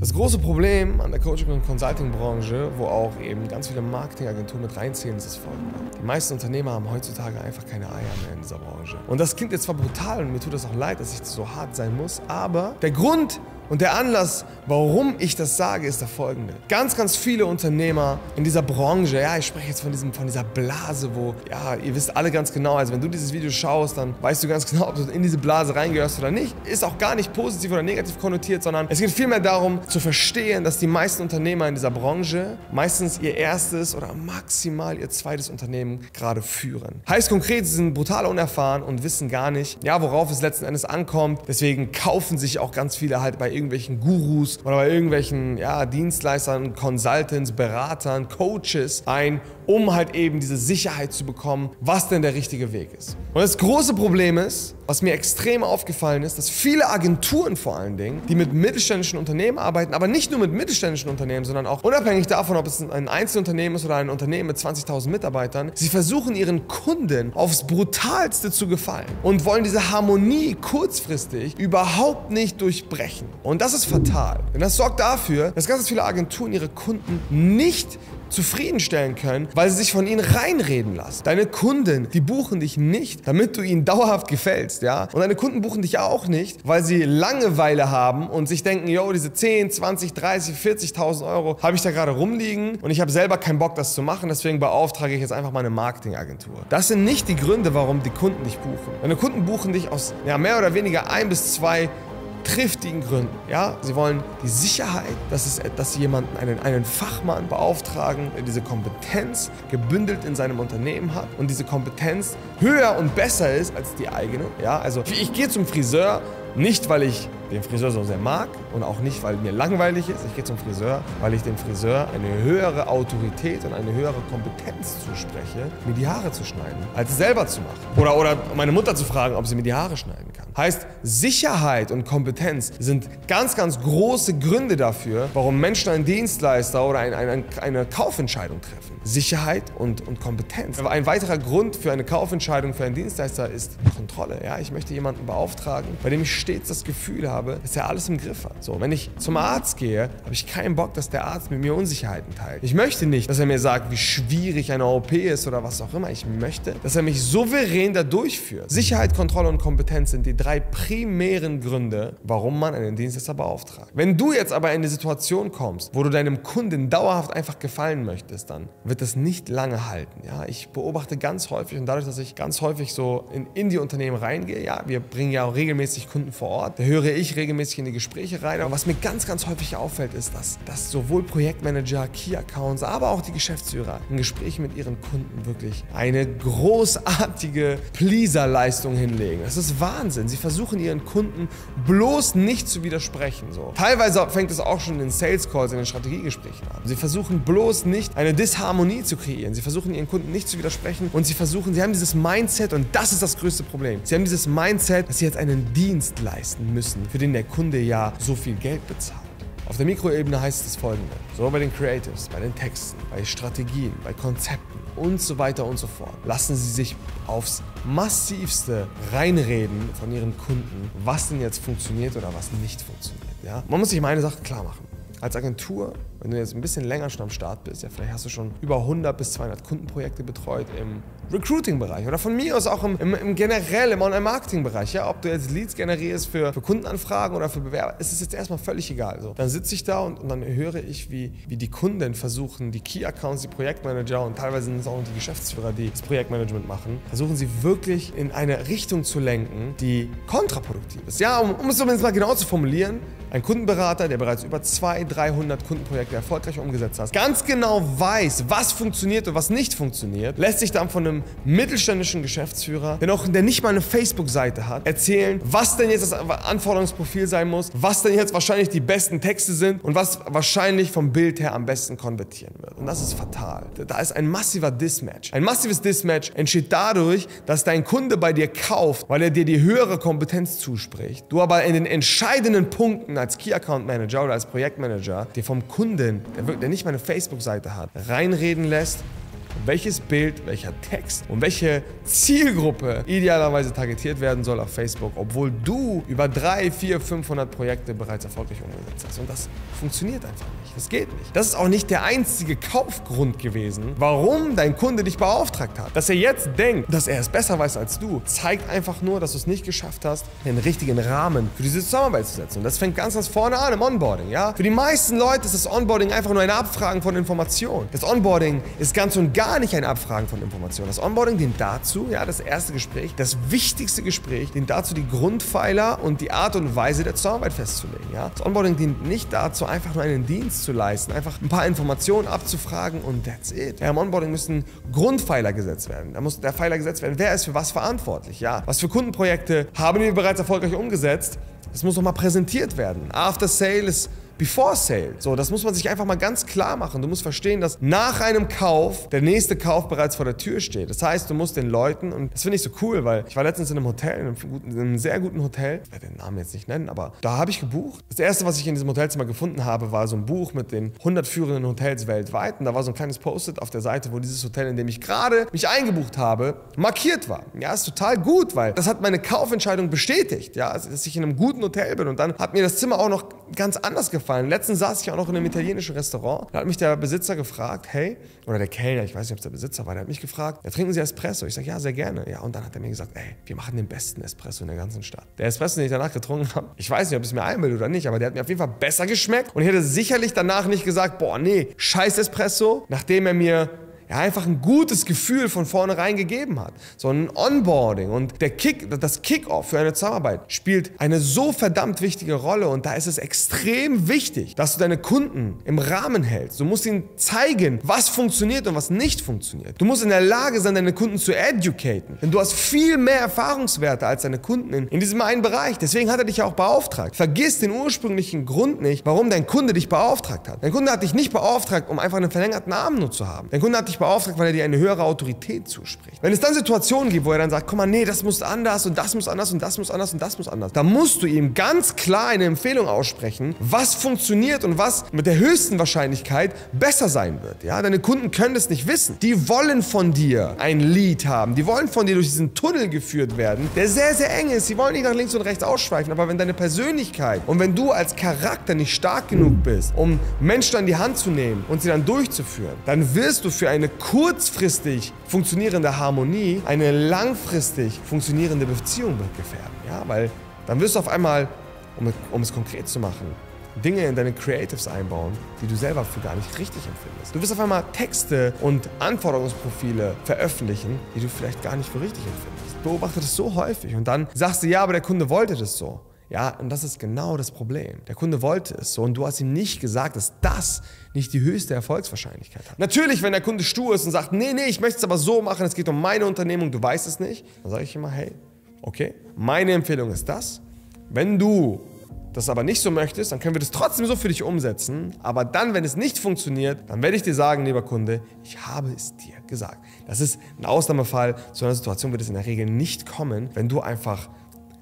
Das große Problem an der Coaching- und Consulting-Branche, wo auch eben ganz viele Marketingagenturen mit reinziehen, ist das folgende. Die meisten Unternehmer haben heutzutage einfach keine Eier mehr in dieser Branche. Und das klingt jetzt zwar brutal und mir tut das auch leid, dass ich so hart sein muss, aber der Grund, und der Anlass, warum ich das sage, ist der folgende. Ganz, ganz viele Unternehmer in dieser Branche, ja, ich spreche jetzt von, diesem, von dieser Blase, wo, ja, ihr wisst alle ganz genau, also wenn du dieses Video schaust, dann weißt du ganz genau, ob du in diese Blase reingehörst oder nicht. Ist auch gar nicht positiv oder negativ konnotiert, sondern es geht vielmehr darum, zu verstehen, dass die meisten Unternehmer in dieser Branche meistens ihr erstes oder maximal ihr zweites Unternehmen gerade führen. Heißt konkret, sie sind brutal unerfahren und wissen gar nicht, ja, worauf es letzten Endes ankommt. Deswegen kaufen sich auch ganz viele halt bei irgendwelchen Gurus oder bei irgendwelchen ja, Dienstleistern, Consultants, Beratern, Coaches ein, um halt eben diese Sicherheit zu bekommen, was denn der richtige Weg ist. Und das große Problem ist, was mir extrem aufgefallen ist, dass viele Agenturen vor allen Dingen, die mit mittelständischen Unternehmen arbeiten, aber nicht nur mit mittelständischen Unternehmen, sondern auch unabhängig davon, ob es ein Einzelunternehmen ist oder ein Unternehmen mit 20.000 Mitarbeitern, sie versuchen ihren Kunden aufs brutalste zu gefallen und wollen diese Harmonie kurzfristig überhaupt nicht durchbrechen. Und das ist fatal. Denn das sorgt dafür, dass ganz viele Agenturen ihre Kunden nicht zufriedenstellen können, weil sie sich von ihnen reinreden lassen. Deine Kunden, die buchen dich nicht, damit du ihnen dauerhaft gefällst, ja? Und deine Kunden buchen dich auch nicht, weil sie Langeweile haben und sich denken, yo, diese 10, 20, 30, 40.000 Euro habe ich da gerade rumliegen und ich habe selber keinen Bock, das zu machen, deswegen beauftrage ich jetzt einfach mal eine Marketingagentur. Das sind nicht die Gründe, warum die Kunden dich buchen. Deine Kunden buchen dich aus ja, mehr oder weniger ein bis zwei triftigen Gründen. Ja? Sie wollen die Sicherheit, dass, es, dass sie jemanden, einen, einen Fachmann beauftragen, der diese Kompetenz gebündelt in seinem Unternehmen hat und diese Kompetenz höher und besser ist als die eigene. Ja? Also ich, ich gehe zum Friseur, nicht weil ich den Friseur so sehr mag und auch nicht, weil mir langweilig ist. Ich gehe zum Friseur, weil ich dem Friseur eine höhere Autorität und eine höhere Kompetenz zuspreche, mir die Haare zu schneiden, als es selber zu machen. Oder, oder meine Mutter zu fragen, ob sie mir die Haare schneiden. Heißt, Sicherheit und Kompetenz sind ganz, ganz große Gründe dafür, warum Menschen einen Dienstleister oder ein, ein, eine Kaufentscheidung treffen. Sicherheit und, und Kompetenz. Aber ein weiterer Grund für eine Kaufentscheidung für einen Dienstleister ist Kontrolle. Ja, ich möchte jemanden beauftragen, bei dem ich stets das Gefühl habe, dass er alles im Griff hat. So, wenn ich zum Arzt gehe, habe ich keinen Bock, dass der Arzt mit mir Unsicherheiten teilt. Ich möchte nicht, dass er mir sagt, wie schwierig eine OP ist oder was auch immer. Ich möchte, dass er mich souverän da durchführt. Sicherheit, Kontrolle und Kompetenz sind die drei primären Gründe, warum man einen Dienstleister beauftragt. Wenn du jetzt aber in die Situation kommst, wo du deinem Kunden dauerhaft einfach gefallen möchtest, dann wird das nicht lange halten. Ja, ich beobachte ganz häufig und dadurch, dass ich ganz häufig so in Indie-Unternehmen reingehe, ja, wir bringen ja auch regelmäßig Kunden vor Ort, da höre ich regelmäßig in die Gespräche rein. Aber was mir ganz, ganz häufig auffällt, ist, dass, dass sowohl Projektmanager, Key-Accounts, aber auch die Geschäftsführer in Gesprächen mit ihren Kunden wirklich eine großartige Pleaser-Leistung hinlegen. Das ist Wahnsinn. Sie versuchen ihren Kunden bloß nicht zu widersprechen. So. Teilweise fängt es auch schon in den Sales Calls, in den Strategiegesprächen an. Sie versuchen bloß nicht eine Disharmonie zu kreieren. Sie versuchen ihren Kunden nicht zu widersprechen und sie versuchen, sie haben dieses Mindset und das ist das größte Problem. Sie haben dieses Mindset, dass sie jetzt einen Dienst leisten müssen, für den der Kunde ja so viel Geld bezahlt. Auf der Mikroebene heißt es folgende: So bei den Creatives, bei den Texten, bei Strategien, bei Konzepten und so weiter und so fort. Lassen Sie sich aufs massivste reinreden von Ihren Kunden, was denn jetzt funktioniert oder was nicht funktioniert. Ja? Man muss sich mal eine Sache klar machen. Als Agentur, wenn du jetzt ein bisschen länger schon am Start bist, ja, vielleicht hast du schon über 100 bis 200 Kundenprojekte betreut im Recruiting-Bereich oder von mir aus auch im, im, im generell im Online-Marketing-Bereich. Ja, ob du jetzt Leads generierst für, für Kundenanfragen oder für Bewerber, ist es jetzt erstmal völlig egal. So, dann sitze ich da und, und dann höre ich, wie, wie die Kunden versuchen, die Key-Accounts, die Projektmanager und teilweise sind es auch die Geschäftsführer, die das Projektmanagement machen, versuchen sie wirklich in eine Richtung zu lenken, die kontraproduktiv ist. Ja, um, um es zumindest mal genau zu formulieren, ein Kundenberater, der bereits über 200, 300 Kundenprojekte erfolgreich umgesetzt hat, ganz genau weiß, was funktioniert und was nicht funktioniert, lässt sich dann von einem mittelständischen Geschäftsführer, der, noch, der nicht mal eine Facebook-Seite hat, erzählen, was denn jetzt das Anforderungsprofil sein muss, was denn jetzt wahrscheinlich die besten Texte sind und was wahrscheinlich vom Bild her am besten konvertieren wird. Und das ist fatal. Da ist ein massiver Dismatch. Ein massives Dismatch entsteht dadurch, dass dein Kunde bei dir kauft, weil er dir die höhere Kompetenz zuspricht. Du aber in den entscheidenden Punkten als Key Account Manager oder als Projektmanager dir vom Kunden, der, der nicht mal eine Facebook-Seite hat, reinreden lässt welches Bild, welcher Text und welche Zielgruppe idealerweise targetiert werden soll auf Facebook, obwohl du über 3, 4, 500 Projekte bereits erfolgreich umgesetzt hast. Und das funktioniert einfach nicht. Das geht nicht. Das ist auch nicht der einzige Kaufgrund gewesen, warum dein Kunde dich beauftragt hat. Dass er jetzt denkt, dass er es besser weiß als du, zeigt einfach nur, dass du es nicht geschafft hast, den richtigen Rahmen für diese Zusammenarbeit zu setzen. Und das fängt ganz, ganz vorne an im Onboarding. Ja? Für die meisten Leute ist das Onboarding einfach nur ein Abfragen von Informationen. Das Onboarding ist ganz und gar nicht ein Abfragen von Informationen. Das Onboarding dient dazu, ja, das erste Gespräch, das wichtigste Gespräch, dient dazu, die Grundpfeiler und die Art und Weise der Zusammenarbeit festzulegen. Ja? Das Onboarding dient nicht dazu, einfach nur einen Dienst zu leisten, einfach ein paar Informationen abzufragen und that's it. Ja, Im Onboarding müssen Grundpfeiler gesetzt werden. Da muss der Pfeiler gesetzt werden, wer ist für was verantwortlich. Ja? Was für Kundenprojekte haben wir bereits erfolgreich umgesetzt? Das muss nochmal präsentiert werden. After Sale ist before sale. So, das muss man sich einfach mal ganz klar machen. Du musst verstehen, dass nach einem Kauf der nächste Kauf bereits vor der Tür steht. Das heißt, du musst den Leuten, und das finde ich so cool, weil ich war letztens in einem Hotel, in einem, guten, in einem sehr guten Hotel, ich werde den Namen jetzt nicht nennen, aber da habe ich gebucht. Das erste, was ich in diesem Hotelzimmer gefunden habe, war so ein Buch mit den 100 führenden Hotels weltweit. Und da war so ein kleines Post-it auf der Seite, wo dieses Hotel, in dem ich gerade mich eingebucht habe, markiert war. Ja, ist total gut, weil das hat meine Kaufentscheidung bestätigt, ja, dass ich in einem guten Hotel bin. Und dann hat mir das Zimmer auch noch ganz anders gefallen. Letztens saß ich auch noch in einem italienischen Restaurant. Da hat mich der Besitzer gefragt, hey, oder der Kellner, ich weiß nicht, ob es der Besitzer war, der hat mich gefragt, ja, trinken Sie Espresso? Ich sage, ja, sehr gerne. Ja, und dann hat er mir gesagt, ey, wir machen den besten Espresso in der ganzen Stadt. Der Espresso, den ich danach getrunken habe, ich weiß nicht, ob es mir einbildet oder nicht, aber der hat mir auf jeden Fall besser geschmeckt und ich hätte sicherlich danach nicht gesagt, boah, nee, scheiß Espresso, nachdem er mir ja, einfach ein gutes Gefühl von vornherein gegeben hat. So ein Onboarding und der Kick, das Kickoff für eine Zusammenarbeit spielt eine so verdammt wichtige Rolle und da ist es extrem wichtig, dass du deine Kunden im Rahmen hältst. Du musst ihnen zeigen, was funktioniert und was nicht funktioniert. Du musst in der Lage sein, deine Kunden zu educaten. Denn du hast viel mehr Erfahrungswerte als deine Kunden in, in diesem einen Bereich. Deswegen hat er dich ja auch beauftragt. Vergiss den ursprünglichen Grund nicht, warum dein Kunde dich beauftragt hat. Dein Kunde hat dich nicht beauftragt, um einfach einen verlängerten Arm nur zu haben. Dein Kunde hat dich beauftragt, weil er dir eine höhere Autorität zuspricht. Wenn es dann Situationen gibt, wo er dann sagt, guck mal, nee, das muss anders und das muss anders und das muss anders und das muss anders, dann musst du ihm ganz klar eine Empfehlung aussprechen, was funktioniert und was mit der höchsten Wahrscheinlichkeit besser sein wird. Ja, deine Kunden können das nicht wissen. Die wollen von dir ein Lied haben. Die wollen von dir durch diesen Tunnel geführt werden, der sehr, sehr eng ist. Sie wollen nicht nach links und rechts ausschweifen, aber wenn deine Persönlichkeit und wenn du als Charakter nicht stark genug bist, um Menschen an die Hand zu nehmen und sie dann durchzuführen, dann wirst du für eine kurzfristig funktionierende Harmonie eine langfristig funktionierende Beziehung gefährden. Ja, weil dann wirst du auf einmal, um, um es konkret zu machen, Dinge in deine Creatives einbauen, die du selber für gar nicht richtig empfindest. Du wirst auf einmal Texte und Anforderungsprofile veröffentlichen, die du vielleicht gar nicht für richtig empfindest. Beobachte das so häufig und dann sagst du, ja, aber der Kunde wollte das so. Ja, und das ist genau das Problem. Der Kunde wollte es so und du hast ihm nicht gesagt, dass das nicht die höchste Erfolgswahrscheinlichkeit hat. Natürlich, wenn der Kunde stur ist und sagt, nee, nee, ich möchte es aber so machen, es geht um meine Unternehmung, du weißt es nicht, dann sage ich immer, hey, okay, meine Empfehlung ist das. Wenn du das aber nicht so möchtest, dann können wir das trotzdem so für dich umsetzen. Aber dann, wenn es nicht funktioniert, dann werde ich dir sagen, lieber Kunde, ich habe es dir gesagt. Das ist ein Ausnahmefall. Zu einer Situation wird es in der Regel nicht kommen, wenn du einfach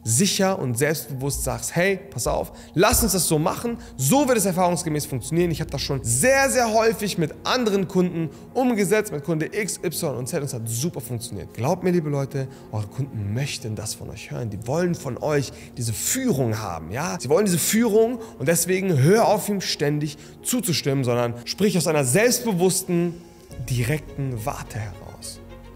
sicher und selbstbewusst sagst, hey, pass auf, lass uns das so machen, so wird es erfahrungsgemäß funktionieren. Ich habe das schon sehr, sehr häufig mit anderen Kunden umgesetzt, mit Kunde X, Y und Z und es hat super funktioniert. Glaubt mir, liebe Leute, eure Kunden möchten das von euch hören. Die wollen von euch diese Führung haben, ja? Sie wollen diese Führung und deswegen hör auf, ihm ständig zuzustimmen, sondern sprich aus einer selbstbewussten, direkten Warte heraus.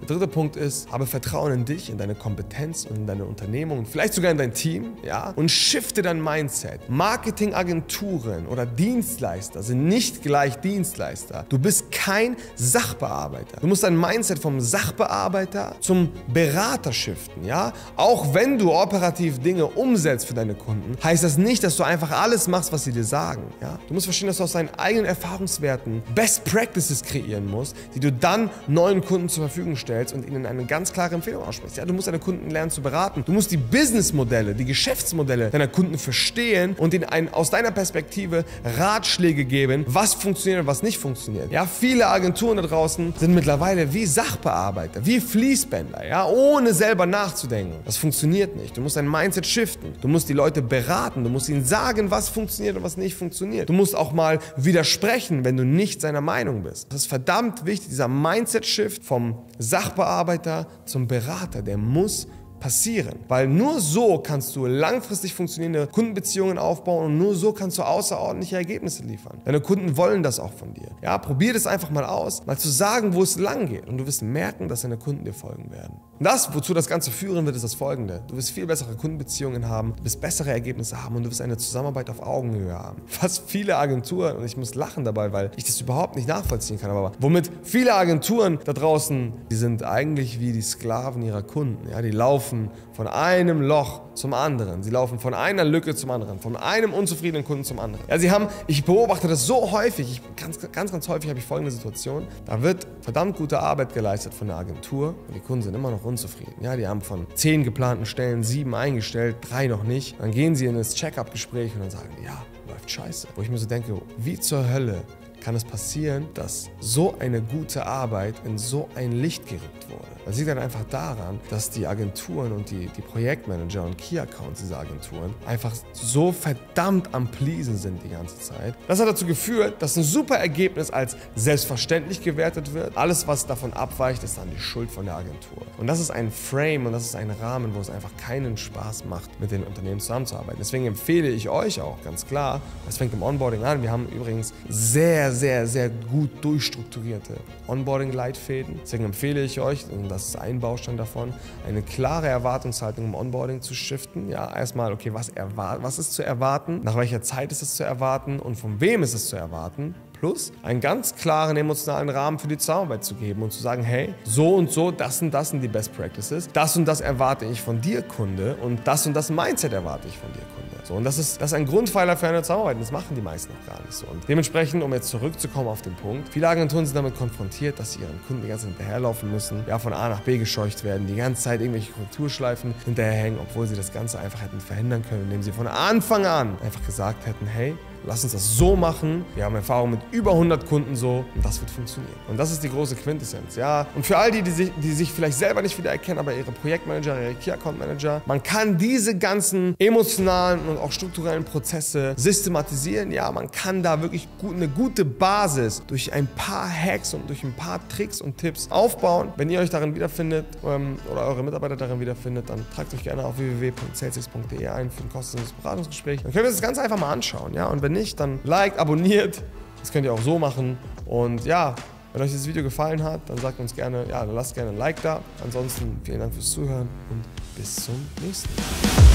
Der dritte Punkt ist, habe Vertrauen in dich, in deine Kompetenz und in deine Unternehmung vielleicht sogar in dein Team, ja, und shifte dein Mindset. Marketingagenturen oder Dienstleister sind nicht gleich Dienstleister. Du bist kein Sachbearbeiter. Du musst dein Mindset vom Sachbearbeiter zum Berater shiften, ja? Auch wenn du operativ Dinge umsetzt für deine Kunden, heißt das nicht, dass du einfach alles machst, was sie dir sagen, ja? Du musst verstehen, dass du aus deinen eigenen Erfahrungswerten Best Practices kreieren musst, die du dann neuen Kunden zur Verfügung stellst stellst und ihnen eine ganz klare Empfehlung aussprichst. Ja, du musst deine Kunden lernen zu beraten. Du musst die Businessmodelle, die Geschäftsmodelle deiner Kunden verstehen und ihnen ein, aus deiner Perspektive Ratschläge geben, was funktioniert und was nicht funktioniert. Ja, viele Agenturen da draußen sind mittlerweile wie Sachbearbeiter, wie Fließbänder, ja, ohne selber nachzudenken. Das funktioniert nicht. Du musst dein Mindset shiften. Du musst die Leute beraten. Du musst ihnen sagen, was funktioniert und was nicht funktioniert. Du musst auch mal widersprechen, wenn du nicht seiner Meinung bist. Das ist verdammt wichtig, dieser Mindset-Shift vom Sachbearbeiter zum Berater. Der muss passieren. Weil nur so kannst du langfristig funktionierende Kundenbeziehungen aufbauen und nur so kannst du außerordentliche Ergebnisse liefern. Deine Kunden wollen das auch von dir. Ja, probier das einfach mal aus, mal zu sagen, wo es lang geht und du wirst merken, dass deine Kunden dir folgen werden. Und das, wozu das Ganze führen wird, ist das folgende. Du wirst viel bessere Kundenbeziehungen haben, du wirst bessere Ergebnisse haben und du wirst eine Zusammenarbeit auf Augenhöhe haben. Was viele Agenturen, und ich muss lachen dabei, weil ich das überhaupt nicht nachvollziehen kann, aber womit viele Agenturen da draußen, die sind eigentlich wie die Sklaven ihrer Kunden. Ja, die laufen laufen von einem Loch zum anderen. Sie laufen von einer Lücke zum anderen, von einem unzufriedenen Kunden zum anderen. Ja, sie haben, ich beobachte das so häufig, ich, ganz, ganz, ganz häufig habe ich folgende Situation. Da wird verdammt gute Arbeit geleistet von der Agentur und die Kunden sind immer noch unzufrieden. Ja, die haben von zehn geplanten Stellen sieben eingestellt, drei noch nicht. Dann gehen sie in das Check-up-Gespräch und dann sagen die, ja, läuft scheiße. Wo ich mir so denke, wie zur Hölle kann es passieren, dass so eine gute Arbeit in so ein Licht gerückt wurde. Das liegt dann einfach daran, dass die Agenturen und die, die Projektmanager und Key-Accounts dieser Agenturen einfach so verdammt am Pleasen sind die ganze Zeit. Das hat dazu geführt, dass ein super Ergebnis als selbstverständlich gewertet wird. Alles, was davon abweicht, ist dann die Schuld von der Agentur. Und das ist ein Frame und das ist ein Rahmen, wo es einfach keinen Spaß macht, mit den Unternehmen zusammenzuarbeiten. Deswegen empfehle ich euch auch ganz klar, es fängt im Onboarding an. Wir haben übrigens sehr, sehr, sehr gut durchstrukturierte Onboarding-Leitfäden. Deswegen empfehle ich euch, das ist ein Baustein davon, eine klare Erwartungshaltung im Onboarding zu shiften. Ja, erstmal, okay, was, was ist zu erwarten, nach welcher Zeit ist es zu erwarten und von wem ist es zu erwarten. Plus einen ganz klaren emotionalen Rahmen für die Zusammenarbeit zu geben und zu sagen, hey, so und so, das und das sind die Best Practices, das und das erwarte ich von dir, Kunde, und das und das Mindset erwarte ich von dir, Kunde. So, und das ist, das ist ein Grundpfeiler für eine Zusammenarbeit. Und das machen die meisten noch gar nicht so. Und dementsprechend, um jetzt zurückzukommen auf den Punkt, viele Agenturen sind damit konfrontiert, dass sie ihren Kunden die ganze Zeit hinterherlaufen müssen, ja, von A nach B gescheucht werden, die ganze Zeit irgendwelche Korrekturschleifen hinterherhängen, obwohl sie das Ganze einfach hätten verhindern können, indem sie von Anfang an einfach gesagt hätten, hey, Lass uns das so machen. Wir haben Erfahrung mit über 100 Kunden so und das wird funktionieren. Und das ist die große Quintessenz, ja. Und für all die, die sich, die sich vielleicht selber nicht wiedererkennen, aber ihre Projektmanager, ihre Key Account Manager, man kann diese ganzen emotionalen und auch strukturellen Prozesse systematisieren. Ja, man kann da wirklich gut, eine gute Basis durch ein paar Hacks und durch ein paar Tricks und Tipps aufbauen. Wenn ihr euch darin wiederfindet ähm, oder eure Mitarbeiter darin wiederfindet, dann tragt euch gerne auf www.celsius.de ein für ein kostenloses Beratungsgespräch. Dann könnt ihr das Ganze einfach mal anschauen, ja. Und wenn wenn nicht, dann liked, abonniert. Das könnt ihr auch so machen. Und ja, wenn euch das Video gefallen hat, dann sagt uns gerne, ja, dann lasst gerne ein Like da. Ansonsten vielen Dank fürs Zuhören und bis zum nächsten Mal.